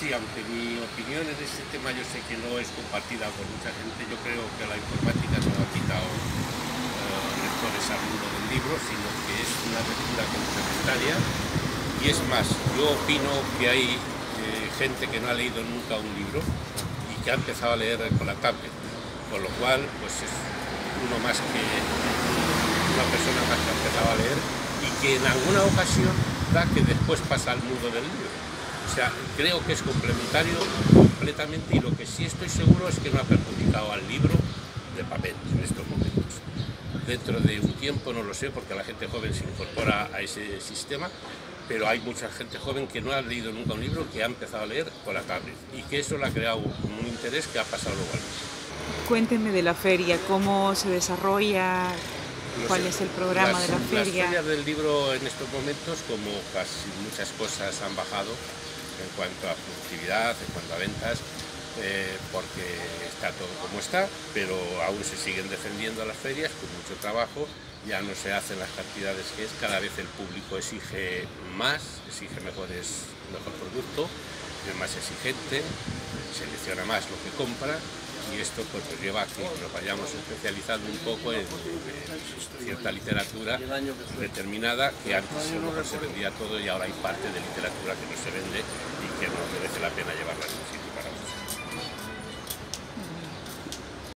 Sí, aunque mi opinión en este tema yo sé que no es compartida por mucha gente, yo creo que la informática no ha quitado eh, lectores al mundo del libro, sino que es una lectura complementaria. Y es más, yo opino que hay eh, gente que no ha leído nunca un libro y que ha empezado a leer con la tablet, con lo cual pues es uno más que una persona más que ha empezado a leer y que en alguna ocasión da que después pasa al mundo del libro. Creo que es complementario completamente y lo que sí estoy seguro es que no ha perjudicado al libro de papel en estos momentos. Dentro de un tiempo no lo sé porque la gente joven se incorpora a ese sistema, pero hay mucha gente joven que no ha leído nunca un libro que ha empezado a leer con la tablet y que eso le ha creado un interés que ha pasado luego al Cuéntenme de la feria, cómo se desarrolla, cuál es el programa las, de la feria. Las ferias del libro en estos momentos, como casi muchas cosas han bajado en cuanto a productividad, en cuanto a ventas, eh, porque está todo como está, pero aún se siguen defendiendo las ferias con mucho trabajo, ya no se hacen las cantidades que es, cada vez el público exige más, exige mejores, mejor producto, es más exigente, selecciona más lo que compra y esto pues nos lleva a que nos vayamos especializando un poco en, en cierta literatura determinada que antes mejor se vendía todo y ahora hay parte de literatura que no se vende y que no merece la pena llevarla a ningún sitio.